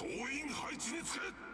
総員配置につけ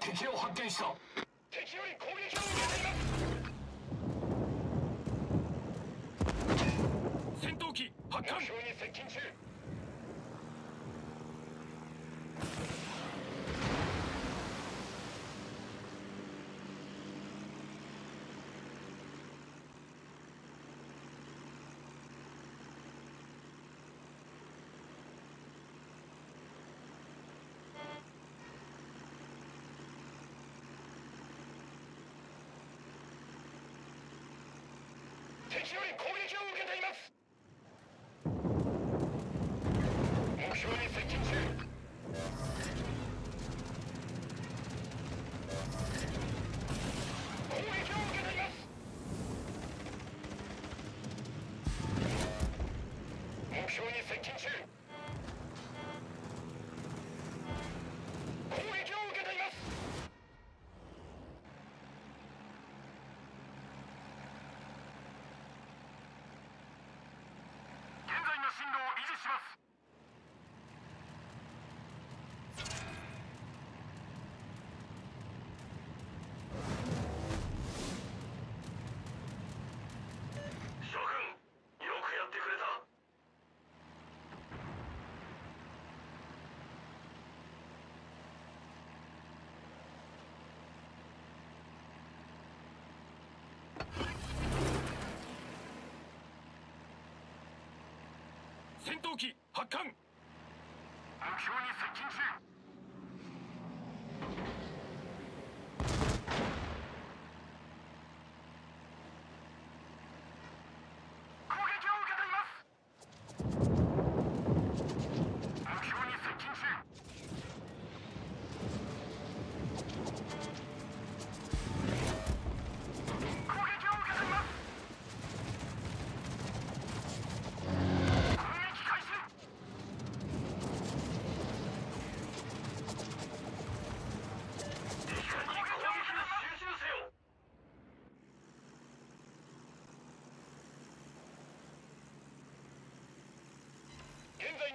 敵を発見した。敵より攻撃を受けています。戦闘機発艦。目標に接近中敵より攻撃を受けています。目標に接近中。攻撃を受けています。目標に接近中攻撃を受けています現在の進路を維持します諸君よくやってくれた戦闘機発艦。目標に接近中。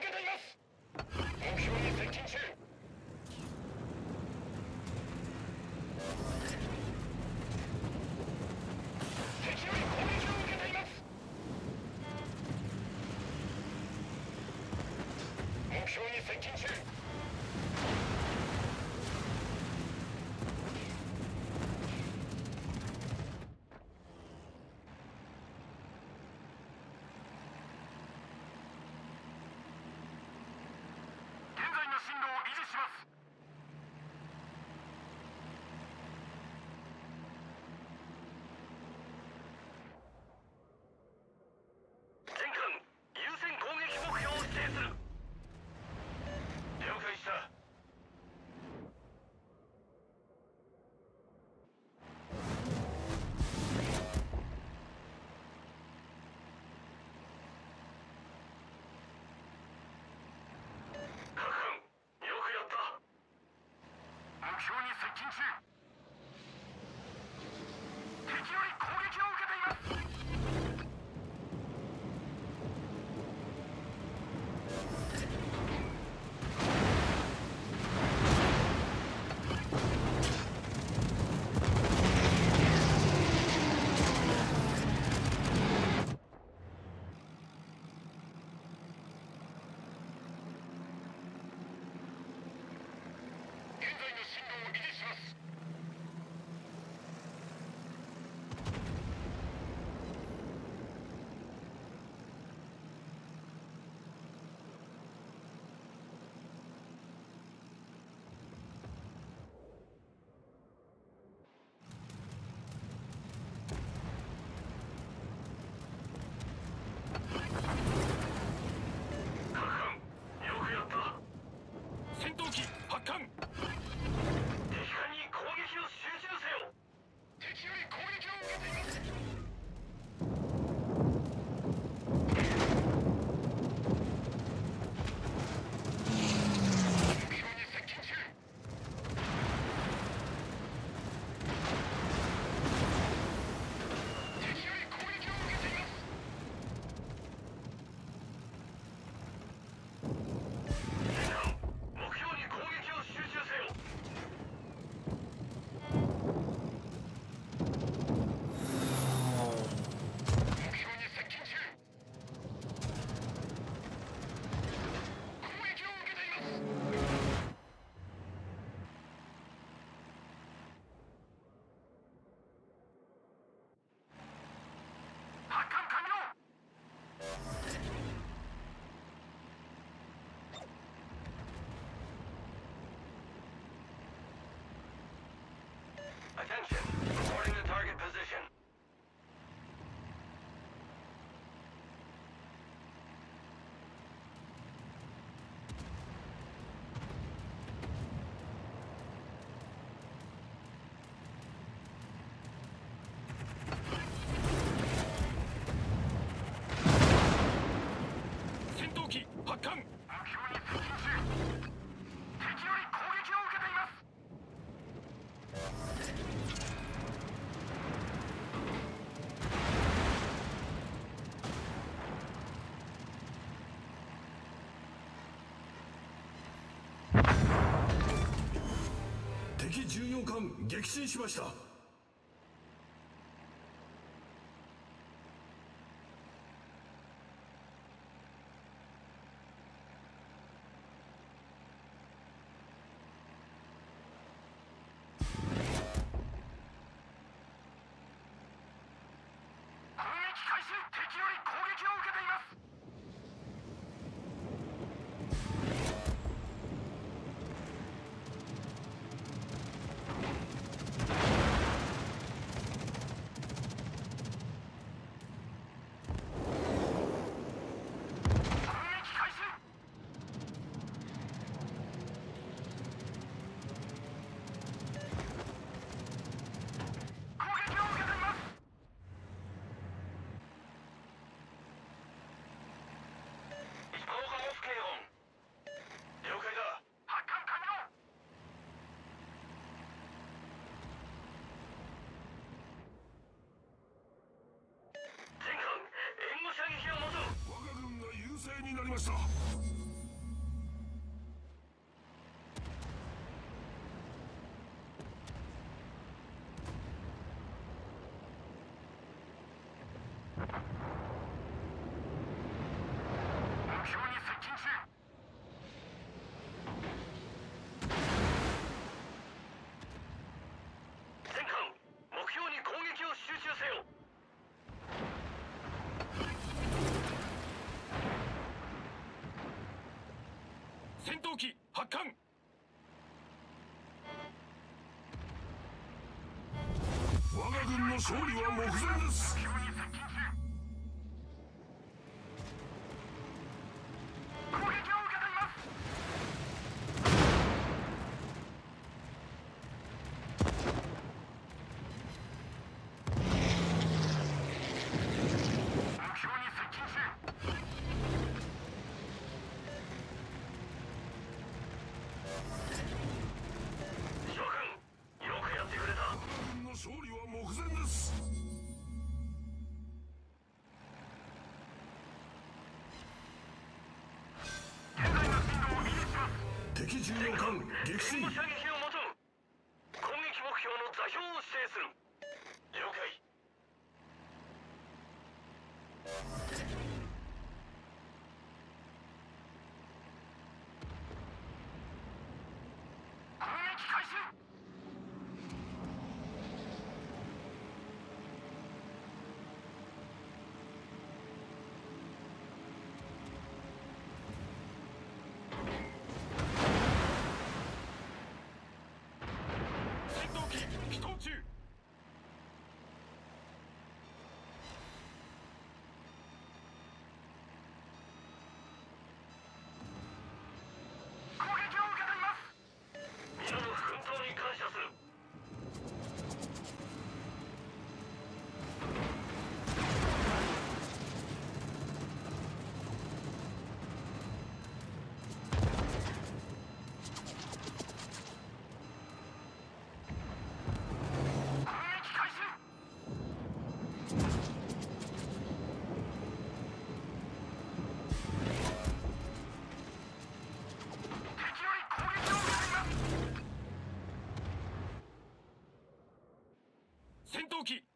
けています。目標に接近中。敵より攻撃を受けています。艦撃沈しました。Universal. 戦闘機発艦。我が軍の勝利は目前です。敵巡洋艦撃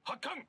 発艦